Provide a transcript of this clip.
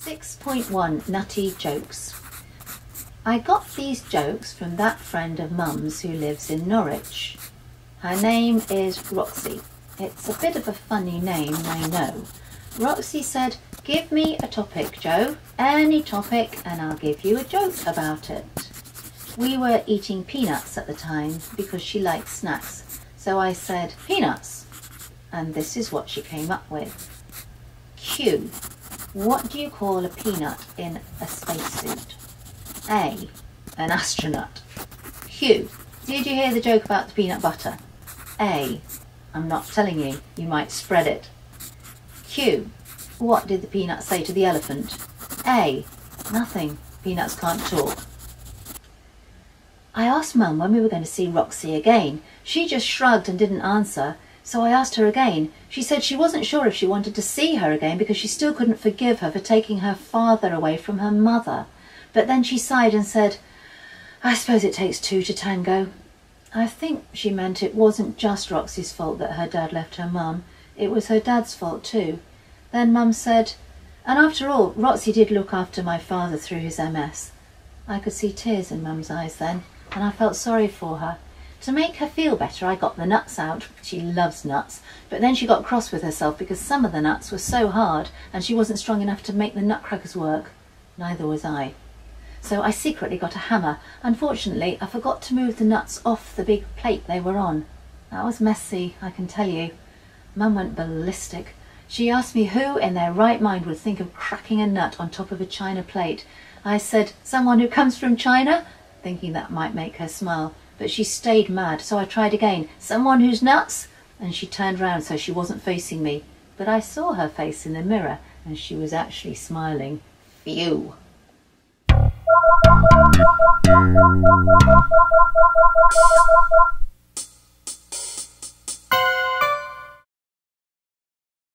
Six point one nutty jokes. I got these jokes from that friend of Mum's who lives in Norwich. Her name is Roxy. It's a bit of a funny name, I know. Roxy said, Give me a topic, Joe, any topic, and I'll give you a joke about it. We were eating peanuts at the time because she likes snacks. So I said, Peanuts. And this is what she came up with. Q. What do you call a peanut in a spacesuit? A. An astronaut. Q. Did you hear the joke about the peanut butter? A. I'm not telling you, you might spread it. Q. What did the peanut say to the elephant? A. Nothing. Peanuts can't talk. I asked Mum when we were going to see Roxy again. She just shrugged and didn't answer, so I asked her again. She said she wasn't sure if she wanted to see her again because she still couldn't forgive her for taking her father away from her mother. But then she sighed and said, I suppose it takes two to tango. I think she meant it wasn't just Roxy's fault that her dad left her mum. It was her dad's fault too. Then Mum said, and after all, Roxy did look after my father through his MS. I could see tears in Mum's eyes then, and I felt sorry for her. To make her feel better, I got the nuts out. She loves nuts. But then she got cross with herself because some of the nuts were so hard and she wasn't strong enough to make the nutcrackers work. Neither was I. So I secretly got a hammer. Unfortunately, I forgot to move the nuts off the big plate they were on. That was messy, I can tell you. Mum went ballistic. She asked me who in their right mind would think of cracking a nut on top of a china plate. I said, someone who comes from China, thinking that might make her smile. But she stayed mad, so I tried again. Someone who's nuts? And she turned round so she wasn't facing me. But I saw her face in the mirror, and she was actually smiling. Phew.